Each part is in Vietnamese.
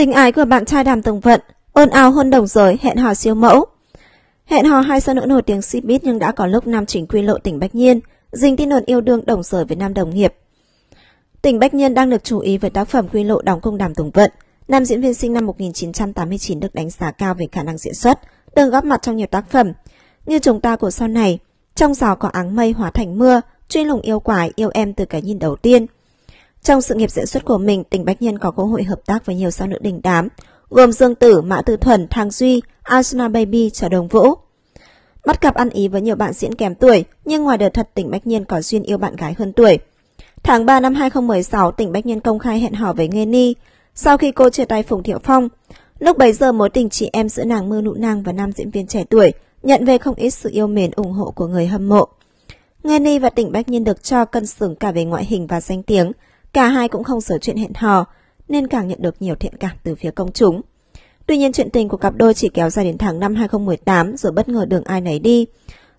Tình ái của bạn trai Đàm Tùng Vận, ôn ào hôn đồng rồi hẹn hò siêu mẫu. Hẹn hò hai sao nữ nổi tiếng showbiz nhưng đã có lúc Nam Chính quy lộ tỉnh Bách Nhiên, dình tin đồn yêu đương đồng giới với Nam đồng nghiệp. Tỉnh Bách Nhiên đang được chú ý với tác phẩm quy lộ đóng công Đàm Tùng Vận. Nam diễn viên sinh năm 1989 được đánh giá cao về khả năng diễn xuất, từng góp mặt trong nhiều tác phẩm. Như chúng ta của sau này, trong gió có áng mây hóa thành mưa, truy lùng yêu quái, yêu em từ cái nhìn đầu tiên. Trong sự nghiệp diễn xuất của mình, tỉnh Bách Nhiên có cơ hội hợp tác với nhiều sao nữ đình đám, gồm Dương Tử, Mã Tư Thuần, Thang Duy, asuna Baby, Trở Đồng Vũ. Bắt cặp ăn ý với nhiều bạn diễn kém tuổi, nhưng ngoài đời thật tỉnh Bách Nhiên có duyên yêu bạn gái hơn tuổi. Tháng 3 năm 2016, tỉnh Bách Nhiên công khai hẹn hò với Nghê Ni, sau khi cô chia tay Phùng Thiệu Phong. Lúc bấy giờ mối tình chị em giữa nàng Mưa Nụ nàng và nam diễn viên trẻ tuổi nhận về không ít sự yêu mến ủng hộ của người hâm mộ. Nghê Ni và tỉnh Bách Nhiên được cho cân xứng cả về ngoại hình và danh tiếng, cả hai cũng không sở chuyện hẹn hò, nên càng nhận được nhiều thiện cảm từ phía công chúng. Tuy nhiên chuyện tình của cặp đôi chỉ kéo dài đến tháng 5 2018 rồi bất ngờ đường ai nấy đi.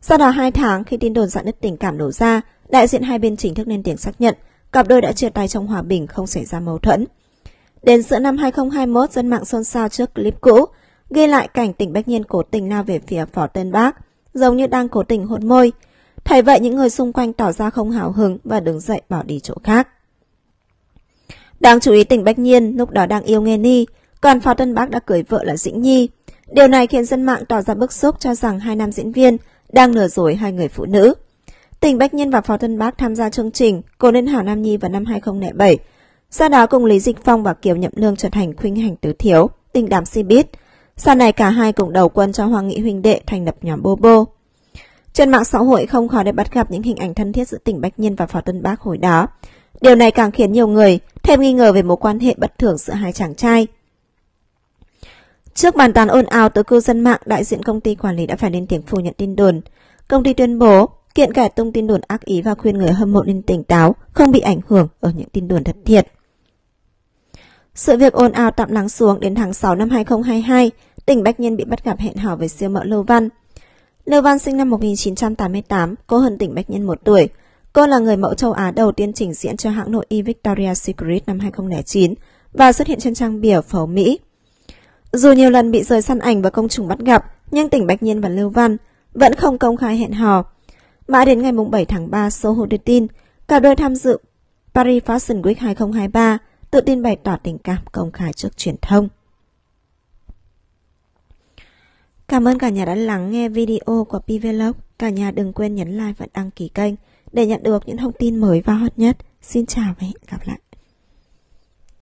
Sau đó 2 tháng khi tin đồn dạn nứt tình cảm nổ ra, đại diện hai bên chính thức lên tiếng xác nhận cặp đôi đã chia tay trong hòa bình không xảy ra mâu thuẫn. Đến giữa năm 2021, dân mạng xôn xao trước clip cũ, ghi lại cảnh tỉnh Bách Nhiên cố tình lao về phía phỏ tên Bác, giống như đang cố tình hôn môi. Thấy vậy những người xung quanh tỏ ra không hào hứng và đứng dậy bỏ đi chỗ khác. Đáng chú ý tỉnh Bách Nhiên lúc đó đang yêu nghe Ni, còn Phó Tân Bác đã cưới vợ là Dĩnh Nhi. Điều này khiến dân mạng tỏ ra bức xúc cho rằng hai nam diễn viên đang lừa dối hai người phụ nữ. Tỉnh Bách Nhiên và Phó Tân Bác tham gia chương trình Cô Nên Hảo Nam Nhi vào năm 2007. Sau đó cùng Lý Dịch Phong và Kiều Nhậm Lương trở thành khuynh hành tứ thiếu, tình đàm si biết. Sau này cả hai cùng đầu quân cho Hoàng Nghị huynh đệ thành lập nhóm Bobo. Trên mạng xã hội không khỏi để bắt gặp những hình ảnh thân thiết giữa tỉnh Bách Nhiên và Phó Tân Bác hồi đó. Điều này càng khiến nhiều người thêm nghi ngờ về mối quan hệ bất thường giữa hai chàng trai. Trước bàn tán ồn ào từ cư dân mạng, đại diện công ty quản lý đã phải lên tiếng phủ nhận tin đồn. Công ty tuyên bố kiện cả tung tin đồn ác ý và khuyên người hâm mộ nên tỉnh táo, không bị ảnh hưởng ở những tin đồn thật thiệt. Sự việc ồn ào tạm lắng xuống đến tháng 6 năm 2022, tỉnh Bách Nhiên bị bắt gặp hẹn hò với siêu mẫu Lưu Văn. Lưu Văn sinh năm 1988, cô hơn tỉnh Bách Nhiên một tuổi. Cô là người mẫu châu Á đầu tiên trình diễn cho hãng nội y Victoria's Secret năm 2009 và xuất hiện trên trang bìa phấu Mỹ. Dù nhiều lần bị rời săn ảnh và công chúng bắt gặp, nhưng tỉnh bạch Nhiên và Lưu Văn vẫn không công khai hẹn hò. Mãi đến ngày 7 tháng 3, Soho đưa tin, cả đôi tham dự Paris Fashion Week 2023 tự tin bày tỏ tình cảm công khai trước truyền thông. Cảm ơn cả nhà đã lắng nghe video của PVlog. Cả nhà đừng quên nhấn like và đăng ký kênh để nhận được những thông tin mới và hot nhất. Xin chào và hẹn gặp lại.